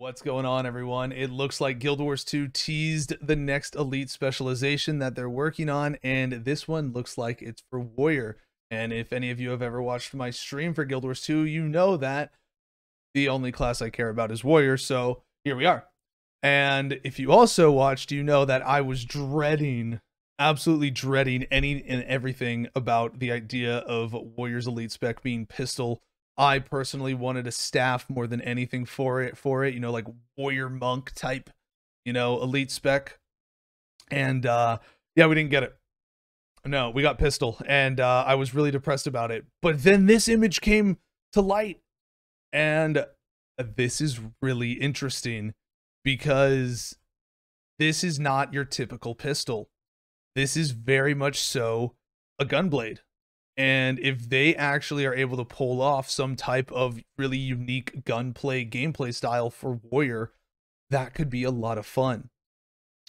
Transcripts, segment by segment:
What's going on, everyone? It looks like Guild Wars 2 teased the next elite specialization that they're working on, and this one looks like it's for Warrior. And if any of you have ever watched my stream for Guild Wars 2, you know that the only class I care about is Warrior, so here we are. And if you also watched, you know that I was dreading, absolutely dreading any and everything about the idea of Warrior's elite spec being pistol I personally wanted a staff more than anything for it for it, you know, like warrior monk type, you know, elite spec. And uh yeah, we didn't get it. No, we got pistol and uh I was really depressed about it. But then this image came to light and this is really interesting because this is not your typical pistol. This is very much so a gunblade. And if they actually are able to pull off some type of really unique gunplay gameplay style for Warrior, that could be a lot of fun.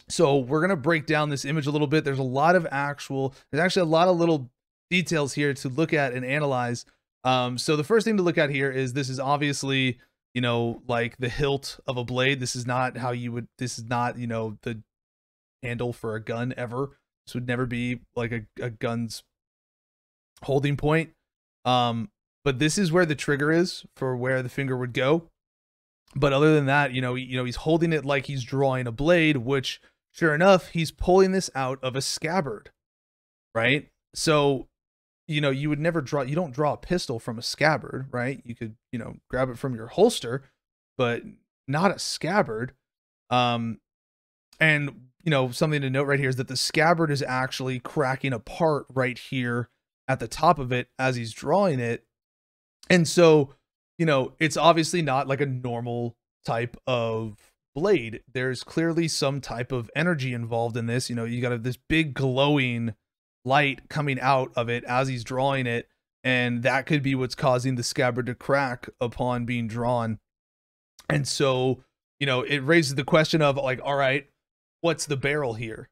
So we're going to break down this image a little bit. There's a lot of actual, there's actually a lot of little details here to look at and analyze. Um, so the first thing to look at here is this is obviously, you know, like the hilt of a blade. This is not how you would, this is not, you know, the handle for a gun ever. This would never be like a, a gun's holding point. Um, but this is where the trigger is for where the finger would go. But other than that, you know, you know, he's holding it like he's drawing a blade, which sure enough, he's pulling this out of a scabbard. Right? So, you know, you would never draw you don't draw a pistol from a scabbard, right? You could, you know, grab it from your holster, but not a scabbard. Um and you know, something to note right here is that the scabbard is actually cracking apart right here at the top of it as he's drawing it. And so, you know, it's obviously not like a normal type of blade. There's clearly some type of energy involved in this. You know, you got this big glowing light coming out of it as he's drawing it. And that could be what's causing the scabbard to crack upon being drawn. And so, you know, it raises the question of like, all right, what's the barrel here?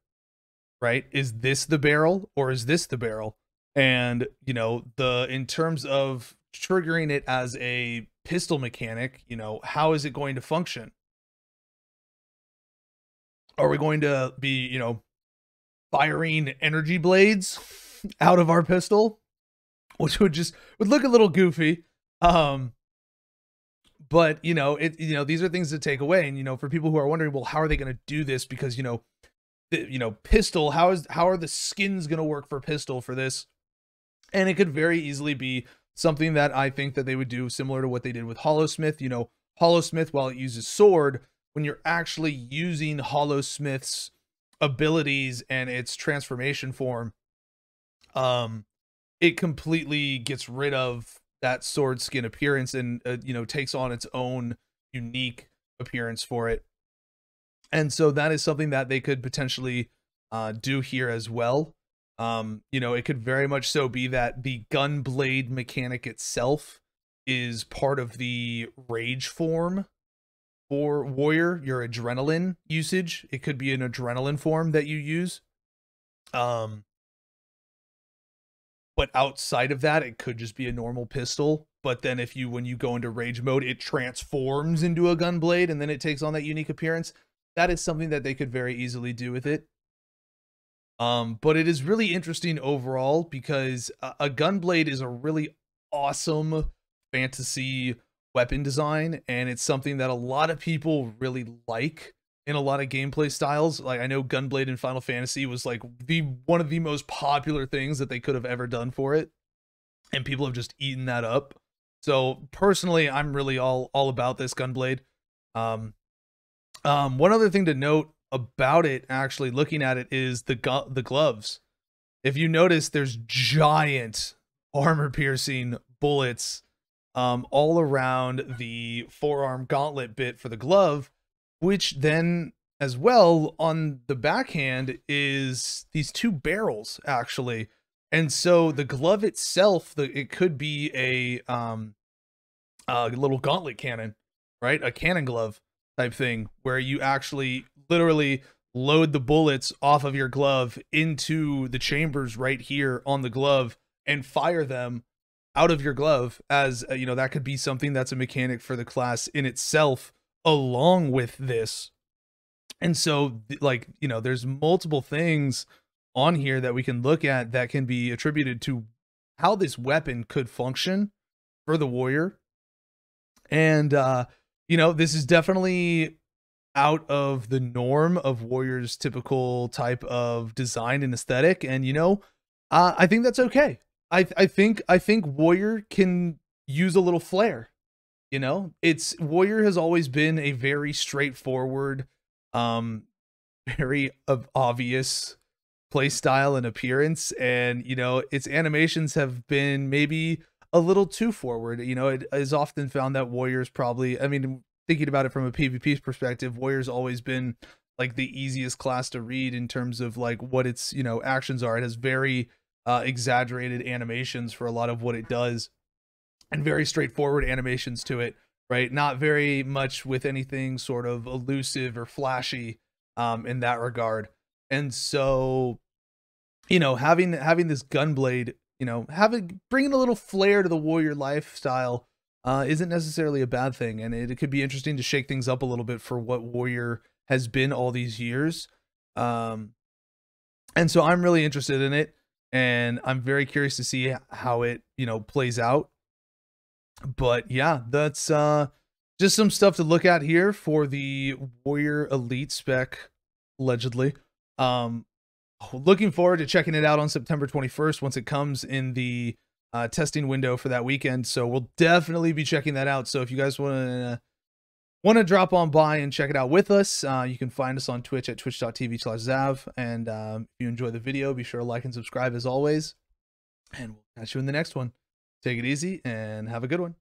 Right? Is this the barrel or is this the barrel? And you know the in terms of triggering it as a pistol mechanic you know how is it going to function? Are we going to be you know firing energy blades out of our pistol? Which would just would look a little goofy um but you know it you know these are things to take away. And you know for people who are wondering well how are they going to do this? Because you know the, you know pistol how is how are the skins going to work for pistol for this and it could very easily be something that I think that they would do similar to what they did with Holosmith. You know, Holosmith, while it uses sword, when you're actually using Holosmith's abilities and its transformation form, um, it completely gets rid of that sword skin appearance and uh, you know takes on its own unique appearance for it. And so that is something that they could potentially uh, do here as well. Um, you know, it could very much so be that the gun blade mechanic itself is part of the rage form for warrior, your adrenaline usage. It could be an adrenaline form that you use. Um, but outside of that, it could just be a normal pistol. But then if you when you go into rage mode, it transforms into a gun blade and then it takes on that unique appearance. That is something that they could very easily do with it. Um, but it is really interesting overall because a, gunblade is a really awesome fantasy weapon design, and it's something that a lot of people really like in a lot of gameplay styles. Like I know Gunblade in Final Fantasy was like the one of the most popular things that they could have ever done for it, and people have just eaten that up. So personally, I'm really all all about this Gunblade. Um, um, one other thing to note about it actually looking at it is the the gloves. If you notice there's giant armor piercing bullets um all around the forearm gauntlet bit for the glove, which then as well on the backhand is these two barrels actually. And so the glove itself, the it could be a um a little gauntlet cannon, right? A cannon glove type thing where you actually literally load the bullets off of your glove into the chambers right here on the glove and fire them out of your glove as uh, you know that could be something that's a mechanic for the class in itself along with this. And so, like, you know, there's multiple things on here that we can look at that can be attributed to how this weapon could function for the warrior. And, uh, you know, this is definitely out of the norm of warriors typical type of design and aesthetic and you know uh, i think that's okay. I i think i think warrior can use a little flair you know? It's warrior has always been a very straightforward um very obvious play style and appearance and you know its animations have been maybe a little too forward you know? It is often found that warriors probably i mean thinking about it from a pvp perspective warrior's always been like the easiest class to read in terms of like what its you know actions are it has very uh, exaggerated animations for a lot of what it does and very straightforward animations to it, right? Not very much with anything sort of elusive or flashy um, in that regard. And so, you know, having having this gunblade, you know, having bringing a little flair to the warrior lifestyle uh, isn't necessarily a bad thing, and it, it could be interesting to shake things up a little bit for what warrior has been all these years. Um, and so I'm really interested in it, and I'm very curious to see how it you know plays out but yeah, that's uh just some stuff to look at here for the Warrior Elite spec, allegedly. Um, looking forward to checking it out on September 21st once it comes in the uh, testing window for that weekend. So we'll definitely be checking that out. So if you guys want to want to drop on by and check it out with us, uh, you can find us on Twitch at twitch.tv slash Zav. And um, if you enjoy the video, be sure to like and subscribe as always. And we'll catch you in the next one. Take it easy and have a good one.